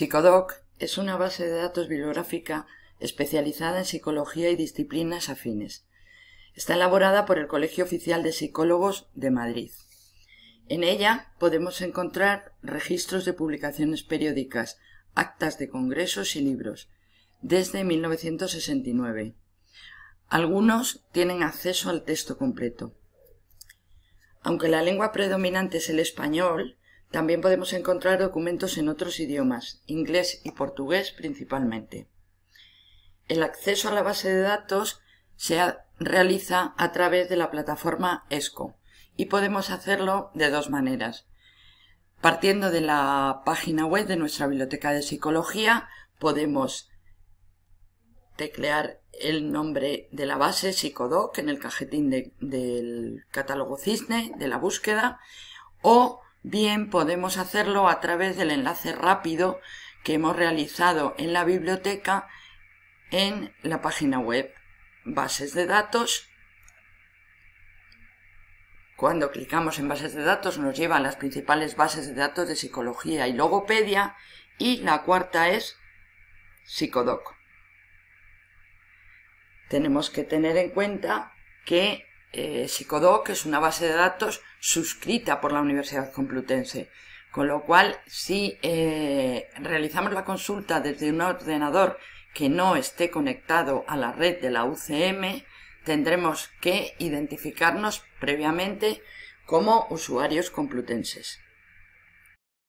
Psicodoc es una base de datos bibliográfica especializada en psicología y disciplinas afines. Está elaborada por el Colegio Oficial de Psicólogos de Madrid. En ella podemos encontrar registros de publicaciones periódicas, actas de congresos y libros, desde 1969. Algunos tienen acceso al texto completo. Aunque la lengua predominante es el español, también podemos encontrar documentos en otros idiomas, inglés y portugués principalmente. El acceso a la base de datos se realiza a través de la plataforma ESCO y podemos hacerlo de dos maneras. Partiendo de la página web de nuestra biblioteca de psicología, podemos teclear el nombre de la base Psicodoc en el cajetín del catálogo Cisne de la búsqueda o Bien, podemos hacerlo a través del enlace rápido que hemos realizado en la biblioteca en la página web bases de datos. Cuando clicamos en bases de datos nos lleva a las principales bases de datos de psicología y logopedia y la cuarta es Psicodoc. Tenemos que tener en cuenta que eh, Psicodoc es una base de datos suscrita por la Universidad Complutense, con lo cual si eh, realizamos la consulta desde un ordenador que no esté conectado a la red de la UCM, tendremos que identificarnos previamente como usuarios complutenses.